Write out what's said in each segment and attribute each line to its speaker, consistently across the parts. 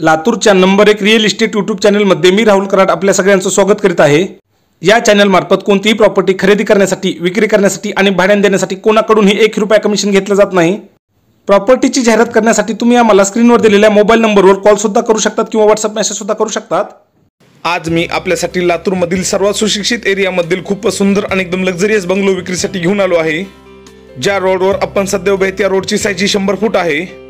Speaker 1: लातूरच्या नंबर एक real estate YouTube चॅनलमध्ये मी राहुल कराड आपल्या सगळ्यांचं स्वागत करीत आहे. या चॅनलमार्फत कोणतीही प्रॉपर्टी खरेदी करण्यासाठी विक्री करण्यासाठी आणि भाड्याने देण्यासाठी कोणाकडूनही एक रुपया कमिशन घेतलं जात नाही. प्रॉपर्टीची जाहिरात करण्यासाठी तुम्ही आम्हाला स्क्रीनवर दिलेल्या मोबाईल नंबरवर कॉलसुद्धा करू शकतात किंवा व्हॉट्सअप मेसेजसुद्धा करू शकतात. आज मी आपल्यासाठी लातूरमधील सर्वात सुशिक्षित एरियामधील खूपच सुंदर आणि एकदम लक्झरियस बंगलो विक्रीसाठी घेऊन आलो आहे. ज्या रोडवर आपण सध्या उभे त्या रोडची साईज शंभर फूट आहे.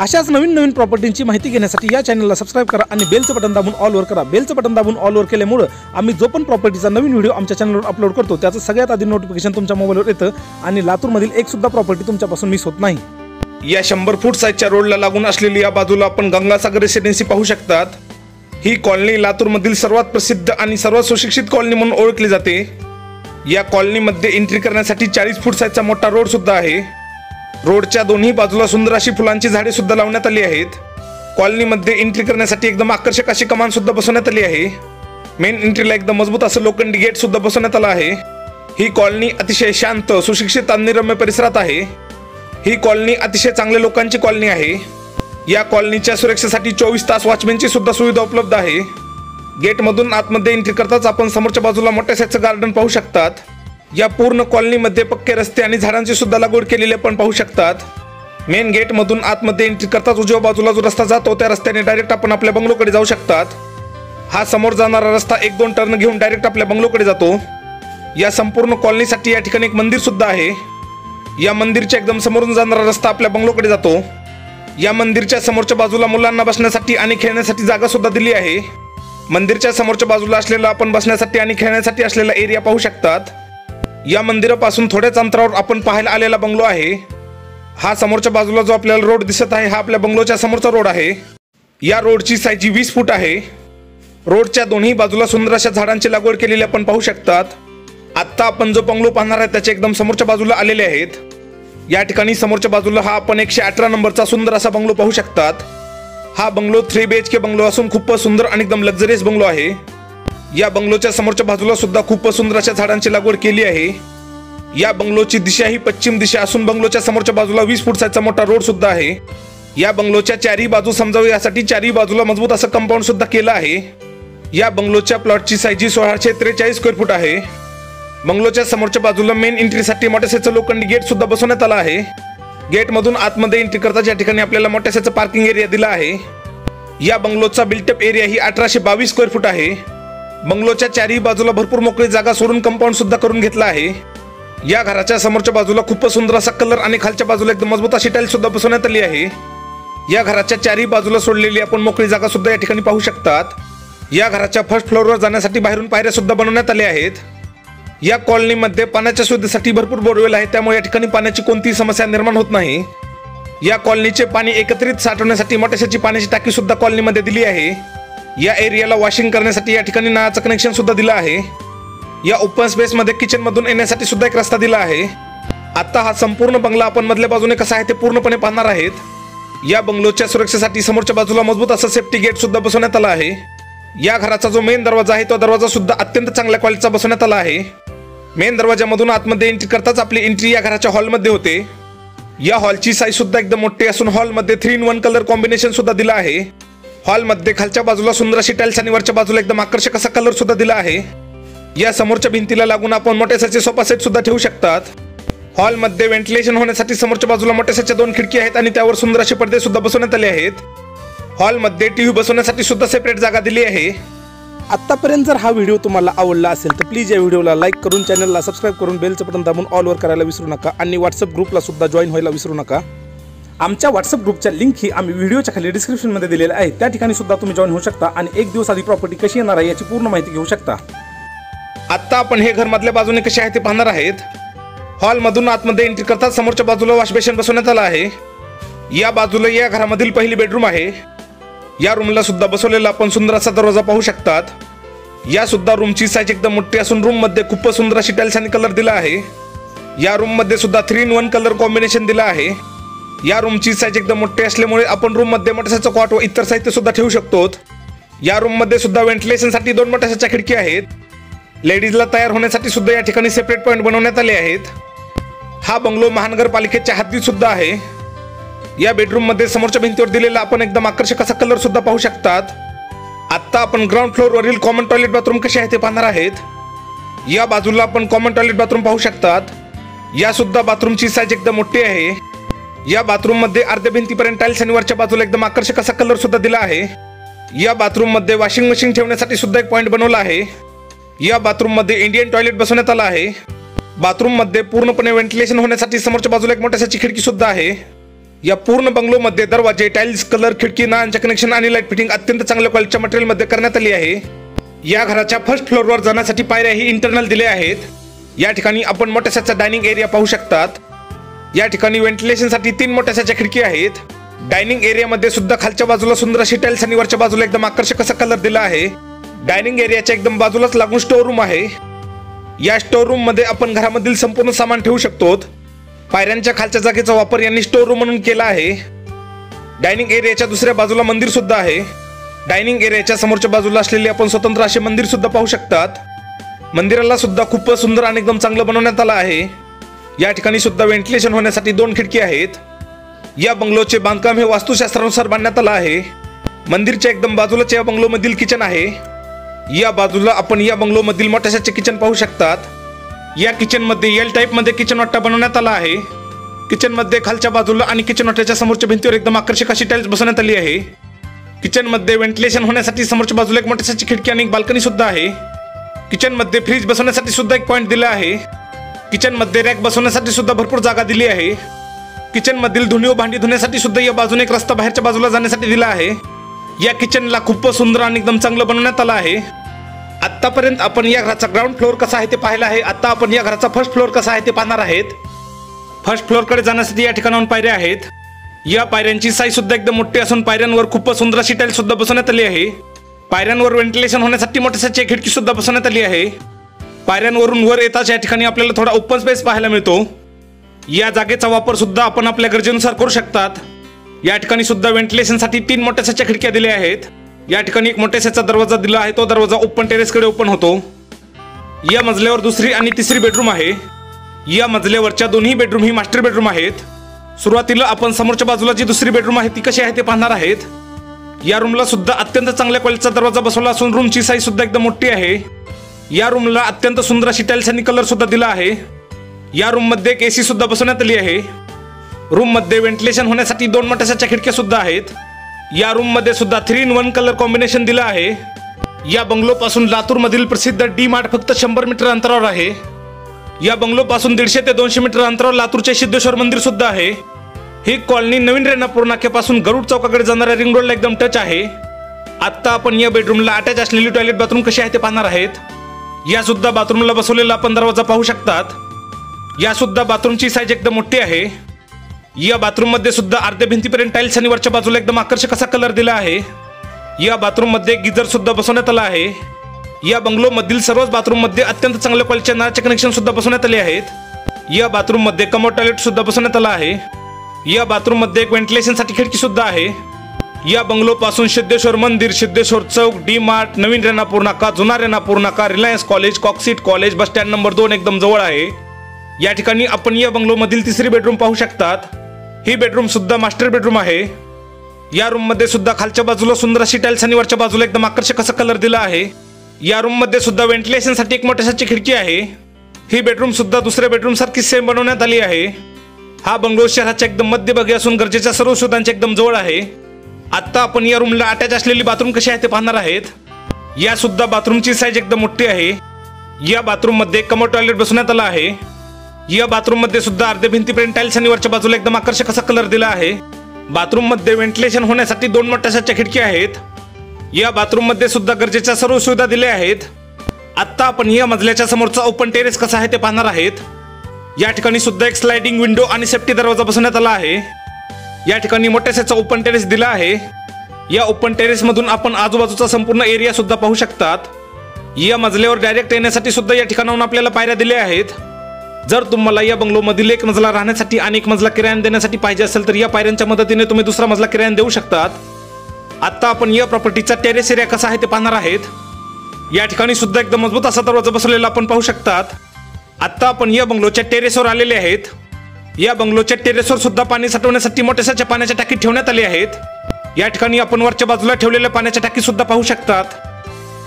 Speaker 1: अशाच नवीन नवीन प्रॉपर्टींची माहिती घेण्यासाठी या चॅनलला सबस्क्राईब करा आणि बेलचं बटन दाबून ऑलवर करा. बेलचं बटन दाबून ऑलवर केल्यामुळं आम्ही जो पण प्रॉपर्टीचा नवीन व्हिडिओ आमच्या चॅनलवर अपलोड करतो त्याचं सगळ्यात आधी नोटिफिकेशन तुमच्या मोबाईलवर येतं आणि लातूरमधील एक सुद्धा प्रॉपर्टी तुमच्यापासून मिस होत नाही. या शंभर फूट साईजच्या रोडला लागून असलेली या बाजूला आपण गंगासागर रेसिडेन्सी पाहू शकतात. ही कॉलनी लातूरमधील सर्वात प्रसिद्ध आणि सर्वात सुशिक्षित कॉलनी म्हणून ओळखली जाते. या कॉलनीमध्ये एंट्री करण्यासाठी चाळीस फूट साईजचा मोठा रोड सुद्धा आहे. रोडच्या दोन्ही बाजूला सुंदर अशी फुलांची झाडे सुद्धा लावण्यात आली आहेत. कॉलनीमध्ये एंट्री करण्यासाठी एकदम आकर्षक अशी कमान सुद्धा बसवण्यात आली आहे. मेन एंट्रीला एकदम मजबूत असं लोखंडी गेट सुद्धा बसवण्यात आलं आहे. ही कॉलनी अतिशय शांत सुशिक्षित आणि रम्य परिसरात आहे. ही कॉलनी अतिशय चांगल्या लोकांची कॉलनी आहे. या कॉलनीच्या सुरक्षेसाठी चोवीस तास वॉचमॅनची सुद्धा सुविधा उपलब्ध आहे. गेटमधून आतमध्ये एंट्री करताच आपण समोरच्या बाजूला मोठ्या साईजचं गार्डन पाहू शकतात. या पूर्ण कॉलनीमध्ये पक्के रस्ते आणि झाडांची सुद्धा लागवड केलेली आपण पाहू शकतात. मेन गेटमधून आतमध्ये एंट्री करताच उजव्या बाजूला जो रस्ता जातो त्या रस्त्याने डायरेक्ट आपण आपल्या बंगलोकडे जाऊ शकतात. हा समोर जाणारा रस्ता एक दोन टर्न घेऊन डायरेक्ट आपल्या बंगलोकडे जातो. या संपूर्ण कॉलनीसाठी या ठिकाणी एक मंदिर सुद्धा आहे. या मंदिरच्या एकदम समोरून जाणारा रस्ता आपल्या बंगलोकडे जातो. या मंदिरच्या समोरच्या बाजूला मुलांना बसण्यासाठी आणि खेळण्यासाठी जागा सुद्धा दिली आहे. मंदिरच्या समोरच्या बाजूला असलेला आपण बसण्यासाठी आणि खेळण्यासाठी असलेला एरिया पाहू शकतात. या मंदिरापासून थोड्याच अंतरावर आपण पाहायला आलेला बंगलो आहे. हा समोरच्या बाजूला जो आपल्याला रोड दिसत आहे हा आपल्या बंगलोच्या समोरचा रोड आहे. या रोडची साईज वीस फूट आहे. रोडच्या दोन्ही बाजूला सुंदर अशा झाडांची लागवड केलेली आपण पाहू शकतात. आत्ता आपण जो बंगलो पाहणार आहे त्याच्या एकदम समोरच्या बाजूला आलेले आहेत. या ठिकाणी समोरच्या बाजूला हा आपण एकशे अठरा नंबरचा सुंदर असा बंगलो पाहू शकतात. हा bungalow three B H K bungalow असून खूपच सुंदर आणि एकदम लक्झरियस बंगलो आहे. या बंगलोच्या समोरच्या बाजूला सुद्धा खूप सुंदर अशा झाडांची लागवड केली आहे. या बंगलोची दिशा ही पश्चिम दिशा असून बंगलोच्या समोरच्या बाजूला वीस फूट साईजचा मोठा रोड सुद्धा आहे. या बंगलोच्या चारही बाजू समजावी यासाठी चारही बाजूला मजबूत असं कंपाऊंड सुद्धा केलं आहे. या बंगलोच्या प्लॉटची साईज सोळाशे त्रेचाळीस स्क्वेअर फूट आहे. बंगलोच्या समोरच्या बाजूला मेन एंट्रीसाठी मोठ्या लोखंडी गेट सुद्धा बसवण्यात आलं आहे. गेटमधून आतमध्ये एंट्री करताच या ठिकाणी आपल्याला मोठ्या पार्किंग एरिया दिला आहे. या बंगलोचा बिल्टअप एरिया ही अठराशे बावीस स्क्वेअर फूट आहे. बंगलोच्या चारही बाजूला भरपूर मोकळी जागा सोडून कंपाऊंड सुद्धा करून घेतला आहे. या घराच्या समोरच्या बाजूला खूपच सुंदर असा कलर आणि खालच्या बाजूला एकदम मजबूत अशी टाईल सुद्धा बसवण्यात आली आहे. या घराच्या चारही बाजूला सोडलेली आपण मोकळी जागा सुद्धा या ठिकाणी पाहू शकतात. या घराच्या फर्स्ट फ्लोअरवर जाण्यासाठी बाहेरून पायऱ्या सुद्धा बनवण्यात आल्या आहेत. या कॉलनीमध्ये पाण्याच्या सुविधेसाठी भरपूर बोरवेल आहे त्यामुळे या ठिकाणी पाण्याची कोणतीही समस्या निर्माण होत नाही. या कॉलनीचे पाणी एकत्रित साठवण्यासाठी मोठ्याशाची पाण्याची टाकी सुद्धा कॉलनीमध्ये दिली आहे. या एरियाला वॉशिंग करण्यासाठी या ठिकाणी नळाचं कनेक्शन सुद्धा दिलं आहे. या ओपन स्पेसमध्ये किचनमधून येण्यासाठी सुद्धा एक रस्ता दिला आहे. आता हा संपूर्ण बंगला आपण मधल्या बाजूने कसा आहे ते पूर्णपणे पाहणार आहेत. या बंगलोच्या सुरक्षेसाठी समोरच्या बाजूला मजबूत असं सेफ्टी गेट सुद्धा बसवण्यात आला आहे. या घराचा जो मेन दरवाजा आहे तो दरवाजा सुद्धा अत्यंत चांगल्या क्वालिटीचा बसवण्यात आला आहे. मेन दरवाजामधून आतमध्ये एंट्री करताच आपली एंट्री या घराच्या हॉलमध्ये होते. या हॉलची साईज सुद्धा एकदम मोठी असून हॉलमध्ये three in one colour combination सुद्धा दिलं आहे. हॉलमध्ये खालच्या बाजूला सुंदर अशी टाईल्स आणि वरच्या बाजूला एकदम आकर्षक असा कलर सुद्धा दिला आहे. या समोरच्या भिंतीला लागून आपण मोठ्यासाचे सोफा सेट सुद्धा ठेवू शकतात. हॉलमध्ये व्हेंटिलेशन होण्यासाठी समोरच्या बाजूला मोठ्यासाच्या दोन खिडकी आहेत आणि त्यावर सुंदर असे पडदे सुद्धा बसवण्यात आले आहेत. हॉलमध्ये टीव्ही बसवण्यासाठी सुद्धा सेपरेट जागा दिली आहे. आत्तापर्यंत जर हा व्हिडिओ तुम्हाला आवडला असेल तर प्लीज या व्हिडिओला लाईक करून चॅनलला सबस्क्राईब करून बेलचं बटन दाबून ऑलवर करायला विसरू नका आणि व्हॉट्सअप ग्रुपला सुद्धा जॉईन व्हायला विसरू नका. आमच्या व्हॉट्सअप ग्रुपच्या लिंक ही आम्ही व्हिडिओच्या खाली डिस्क्रिप्शनमध्ये दिलेल्या आहे त्या ठिकाणी सुद्धा तुम्ही जॉईन होऊ शकता आणि एक दिवस आधी प्रॉपर्टी कशी येणार आहे याची पूर्ण माहिती घेऊ शकता. आत्ता आपण हे घर मधल्या बाजूने कसे आहे ते पाहणार आहेत. हॉलमधून आतमध्ये एंट्री करतात समोरच्या बाजूला वॉशबेशन बसवण्यात आलं आहे. या बाजूला या घरामधील पहिली बेडरूम आहे. या रूमला सुद्धा बसवलेला आपण सुंदर असा दरवाजा पाहू शकतात. या सुद्धा रूमची साईज एकदम मोठी असून रूममध्ये खूपच सुंदर अशी टाइल्स आणि कलर दिला आहे. या रूममध्ये सुद्धा three in one colour combination दिलं आहे. या रूमची साईज एकदम मोठी असल्यामुळे आपण रूममध्ये कॉट व इतर साहित्य सुद्धा ठेवू शकतो. या रूममध्ये सुद्धा व्हेंटिलेशनसाठी दोन मोठ्याच्या खिडकी आहेत. लेडीजला तयार होण्यासाठी सुद्धा या ठिकाणी सेपरेट पॉईंट बनवण्यात आले आहेत. हा बंगलो महानगरपालिकेच्या हद्दीत सुद्धा आहे. या बेडरूममध्ये समोरच्या भिंतीवर दिलेला आपण एकदम आकर्षक असा कलर सुद्धा पाहू शकतात. आत्ता आपण ग्राउंड फ्लोअरवरील कॉमन टॉयलेट बाथरूम कसे आहे ते पाहणार आहेत. या बाजूला आपण कॉमन टॉयलेट बाथरूम पाहू शकतात. या सुद्धा बाथरूमची साईज एकदम मोठी आहे. या बाथरूममध्ये अर्ध्या भिंतीपर्यंत टाईल्स आणि वरच्या बाजूला एकदम आकर्षक असा कलर सुद्धा दिला आहे. या बाथरूममध्ये वॉशिंग मशीन ठेवण्यासाठी सुद्धा एक पॉईंट बनवला आहे. या बाथरूममध्ये इंडियन टॉयलेट बसवण्यात आला आहे. बाथरूममध्ये पूर्णपणे व्हेंटिलेशन होण्यासाठी समोरच्या बाजूला एक मोठ्याची खिडकी सुद्धा आहे. या पूर्ण बंगलोमध्ये दरवाजे टाइल्स कलर खिडकी नांचे कनेक्शन आणि लाइट फिटिंग अत्यंत चांगल्या क्वालिटीच्या मटेरियलमध्ये करण्यात आली आहे. या घराच्या फर्स्ट फ्लोअरवर जाण्यासाठी पायऱ्याही इंटरनल दिल्या आहेत. या ठिकाणी आपण मोठ्याशाचा डायनिंग एरिया पाहू शकतात. या ठिकाणी व्हेंटिलेशनसाठी तीन मोठ्या मोठ्याच्या खिडकी आहेत. डायनिंग एरियामध्ये सुद्धा खालच्या बाजूला सुंदर अशी टाइल्स आणि वरच्या बाजूला एकदम आकर्षक असा कलर दिला आहे. डायनिंग एरियाच्या एकदम बाजूलाच लागून स्टोर रूम आहे. या स्टोर रूममध्ये आपण घरामधील संपूर्ण सामान ठेवू शकतो. पायऱ्यांच्या खालच्या जागेचा वापर यांनी स्टोर रूम म्हणून केला आहे. डायनिंग एरियाच्या दुसऱ्या बाजूला मंदिर सुद्धा आहे. डायनिंग एरियाच्या समोरच्या बाजूला असलेले आपण स्वतंत्र असे मंदिर सुद्धा पाहू शकतात. मंदिराला सुद्धा खूपच सुंदर आणि एकदम चांगलं बनवण्यात आलं आहे. या ठिकाणी सुद्धा व्हेंटिलेशन होण्यासाठी दोन खिडकी आहेत. या बंगलोचे बांधकाम हे वास्तुशास्त्रानुसार बांधण्यात आलं आहे. मंदिरच्या एकदम बाजूलाच या बंगलोमधील किचन आहे. या बाजूला आपण या बंगलोमधील मोठ्याशाचे किचन पाहू शकतात. या किचनमध्ये एल टाईपमध्ये किचन वाट्टा बनवण्यात आला आहे. किचनमध्ये खालच्या बाजूला आणि किचन वाट्याच्या समोरच्या भिंतीवर एकदम आकर्षक अशी टाईल्स बसवण्यात आली आहे. किचनमध्ये व्हेंटिलेशन होण्यासाठी समोरच्या बाजूला एक मोठ्याशाची खिडकी आणि एक बाल्कनी सुद्धा आहे. किचनमध्ये फ्रीज बसवण्यासाठी सुद्धा एक पॉईंट दिला आहे. किचनमध्ये रॅक बसवण्यासाठी सुद्धा भरपूर जागा दिली आहे. किचन मधील धुणी व भांडी धुण्यासाठी सुद्धा या बाजूने एक रस्ता बाहेरच्या बाजूला जाण्यासाठी दिला आहे. या किचनला खूप सुंदर आणि एकदम चांगलं बनवण्यात आलं आहे. आतापर्यंत आपण या घराचा ग्राउंड फ्लोअर कसा आहे ते पाहिलं आहे. आता आपण या घराचा फर्स्ट फ्लोअर कसा आहे ते पाहणार आहेत. फर्स्ट फ्लोअरकडे जाण्यासाठी या ठिकाणाहून पायऱ्या आहेत. या पायऱ्यांची साईज सुद्धा एकदम मोठी असून पायऱ्यांवर खूप सुंदर अशी टाईल सुद्धा बसवण्यात आली आहे. पायऱ्यांवर व्हेंटिलेशन होण्यासाठी मोठ्याची खिडकी सुद्धा बसवण्यात आली आहे. पायऱ्यांवरून वर येताच या ठिकाणी आपल्याला थोडा ओपन स्पेस पाहायला मिळतो. या जागेचा वापर सुद्धा आपण आपल्या गरजेनुसार करू शकतात. या ठिकाणी सुद्धा व्हेंटिलेशनसाठी तीन मोठ्यासाच्या खिडक्या दिल्या आहेत. या ठिकाणी एक मोठ्याचा दरवाजा दिला आहे तो दरवाजा ओपन टेरेसकडे ओपन होतो. या मजल्यावर दुसरी आणि तिसरी बेडरूम आहे. या मजल्यावरच्या दोन्ही बेडरूम ही मास्टर बेडरूम आहेत. सुरुवातीला आपण समोरच्या बाजूला जी दुसरी बेडरूम आहे ती कशी आहे ते पाहणार आहेत. या रूमला सुद्धा अत्यंत चांगल्या क्वालिटीचा दरवाजा बसवला असून रूमची साईज सुद्धा एकदम मोठी आहे. या रूमला अत्यंत सुंदर अशी टाईल्स आणि कलर सुद्धा दिला आहे. या रूममध्ये एक एसी सुद्धा बसवण्यात आली आहे. रूममध्ये व्हेंटिलेशन होण्यासाठी दोन मोठ्याच्या खिडक्या सुद्धा आहेत. या रूममध्ये सुद्धा three in one colour combination दिलं आहे. या बंगलो पासून लातूर मधील प्रसिद्ध डी मार्ट फक्त शंभर मीटर अंतरावर आहे. या बंगलो पासून दीडशे ते दोनशे मीटर अंतरावर लातूरचे सिद्धेश्वर मंदिर सुद्धा आहे. ही कॉलनी नवीन रेणापूर नाक्यापासून गरुड चौकाकडे जाणाऱ्या रिंग रोडला एकदम टच आहे. आता आपण या बेडरूमला अटॅच असलेली टॉयलेट बाथरूम कशी आहे ते पाहणार आहेत. या सुद्धा बाथरूमला बसवलेला आपण दरवाजा पाहू शकतात. या सुद्धा बाथरूमची साईज एकदम मोठी आहे. या बाथरूममध्ये सुद्धा अर्ध्या भिंतीपर्यंत टाईल्स आणि वरच्या बाजूला एकदम आकर्षक असा कलर दिला आहे. या बाथरूममध्ये गिझर सुद्धा बसवण्यात आला आहे. या बंगलो मधील सर्वच बाथरूममध्ये अत्यंत चांगल्या क्वालिटीच्या नळाचे कनेक्शन सुद्धा बसवण्यात आले आहेत. या बाथरूममध्ये कमोड टॉयलेट सुद्धा बसवण्यात आला आहे. या बाथरूममध्ये एक व्हेंटिलेशनसाठी खिडकी सुद्धा आहे. या बंगलो पासून सिद्धेश्वर मंदिर सिद्धेश्वर चौक डी मार्ट नवीन रेणापूर नाका जुना रेणापूर नाका Reliance college Coxit college bus stand number दोन एकदम जवळ आहे. या ठिकाणी आपण या बंगलो मधील तिसरी बेडरूम पाहू शकतात. ही बेडरूम सुद्धा मास्टर बेडरूम आहे. या रूममध्ये सुद्धा खालच्या बाजूला सुंदर अशी टाईल्स आणि वरच्या बाजूला एकदम आकर्षक असा कलर दिला आहे. या रूममध्ये सुद्धा व्हेंटिलेशनसाठी एक मोठ्याशाची खिडकी आहे. ही बेडरूम सुद्धा दुसऱ्या बेडरूम सारखी सेम बनवण्यात आली आहे. हा बंगलो शहराच्या एकदम मध्यभागी असून गरजेच्या सर्व सुविधांच्या एकदम जवळ आहे. आत्ता आपण या रूमला अटॅच असलेली बाथरूम कशी आहे ते पाहणार आहेत. या सुद्धा बाथरूमची साईज एकदम मोठी आहे. या बाथरूममध्ये कमर टॉयलेट बसवण्यात आला आहे. या बाथरूममध्ये सुद्धा अर्ध्या भिंतीपर्यंत टाईल्स आणि वरच्या बाजूला एकदम आकर्षक असा कलर दिला आहे. बाथरूममध्ये व्हेंटिलेशन होण्यासाठी दोन मोठ्याच्या खिडक्या आहेत. या बाथरूममध्ये सुद्धा गरजेच्या सर्व सुविधा दिल्या आहेत. आत्ता आपण या मजल्याच्या समोरचा ओपन टेरेस कसा आहे ते पाहणार आहेत. या ठिकाणी सुद्धा एक स्लायडिंग विंडो आणि सेफ्टी दरवाजा बसवण्यात आला आहे. या ठिकाणी मोठ्याचा ओपन टेरेस दिला आहे. या ओपन टेरेसमधून आपण आजूबाजूचा संपूर्ण एरिया सुद्धा पाहू शकतात. या मजल्यावर डायरेक्ट येण्यासाठी सुद्धा या ठिकाणाहून आपल्याला पायऱ्या दिल्या आहेत. जर तुम्हाला या बंगलोमधील एक मजला राहण्यासाठी आणि एक मजला किरायाने देण्यासाठी पाहिजे असेल तर या पायऱ्यांच्या मदतीने तुम्ही दुसरा मजला किरायाने देऊ शकतात. आता आपण या प्रॉपर्टीचा टेरेस एरिया कसा आहे ते पाहणार आहेत. या ठिकाणी सुद्धा एकदम मजबूत असा दरवाजा बसवलेला आपण पाहू शकतात. आता आपण या बंगलोच्या टेरेसवर आलेले आहेत. या बंगलोच्या टेरेसवर सुद्धा पाणी साठवण्यासाठी मोठ्यासाच्या पाण्याच्या टाकी ठेवण्यात आली आहेत. या ठिकाणी आपण वरच्या बाजूला ठेवलेल्या पाण्याच्या टाकी सुद्धा पाहू शकतात.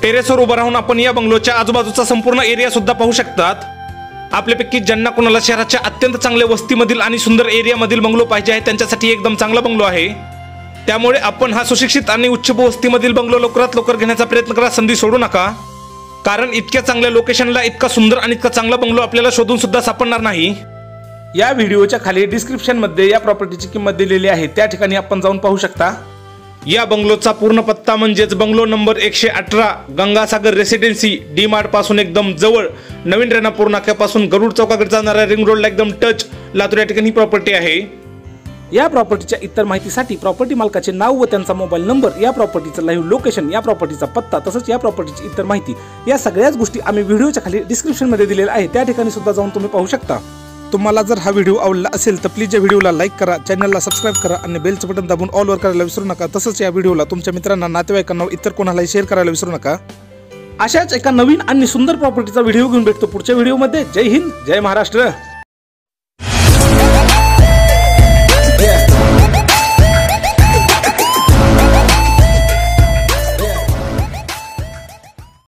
Speaker 1: टेरेसवर उभं राहून आपण या बंगलोच्या आजूबाजूचा संपूर्ण एरिया सुद्धा पाहू शकतात. आपल्यापैकी ज्यांना कोणाला शहराच्या अत्यंत चांगल्या वस्तीमधील आणि सुंदर एरियामधील बंगलो पाहिजे आहे त्यांच्यासाठी एकदम चांगला बंगलो आहे. त्यामुळे आपण हा सुशिक्षित आणि उच्च वस्तीमधील बंगलो लवकरात लवकर घेण्याचा प्रयत्न करा संधी सोडू नका. कारण इतक्या चांगल्या लोकेशनला इतका सुंदर आणि इतका चांगला बंगलो आपल्याला शोधून सुद्धा सापडणार नाही. या व्हिडिओच्या खाली डिस्क्रिप्शनमध्ये या प्रॉपर्टीची किंमत दिलेली आहे. त्या ठिकाणी आपण जाऊन पाहू शकता. या बंगलोचा पूर्ण पत्ता म्हणजेच बंगलो नंबर एकशे अठरा गंगासागर रेसिडेन्सी डी मार्टपासून एकदम जवळ नवीन रेणापूर नाक्यापासून गरुड चौकाकडे जाणाऱ्या रिंग रोडला एकदम टच लातूर या ठिकाणी प्रॉपर्टी आहे. या प्रॉपर्टीच्या इतर माहितीसाठी प्रॉपर्टी मालकाचे नाव व त्यांचा मोबाईल नंबर या प्रॉपर्टीचं लाईव्ह लोकेशन या प्रॉपर्टीचा पत्ता तसंच या प्रॉपर्टीची इतर माहिती या सगळ्याच गोष्टी आम्ही व्हिडिओच्या खाली डिस्क्रिप्शनमध्ये दिलेल्या आहे त्या ठिकाणी सुद्धा जाऊन तुम्ही पाहू शकता. तुम्हाला जर हा व्हिडिओ आवडला असेल तर प्लीज या व्हिडिओला लाईक करा चॅनलला सबस्क्राईब करा आणि बेलचं बटन दाबून ऑलवर करायला विसरू नका. तसंच या व्हिडिओला तुमच्या मित्रांना नातेवाईकांना इतर कोणालाही शेअर करायला विसरू नका. अशाच एका नवीन आणि सुंदर प्रॉपर्टीचा व्हिडिओ घेऊन भेटतो पुढच्या व्हिडिओमध्ये. जय हिंद जय महाराष्ट्र.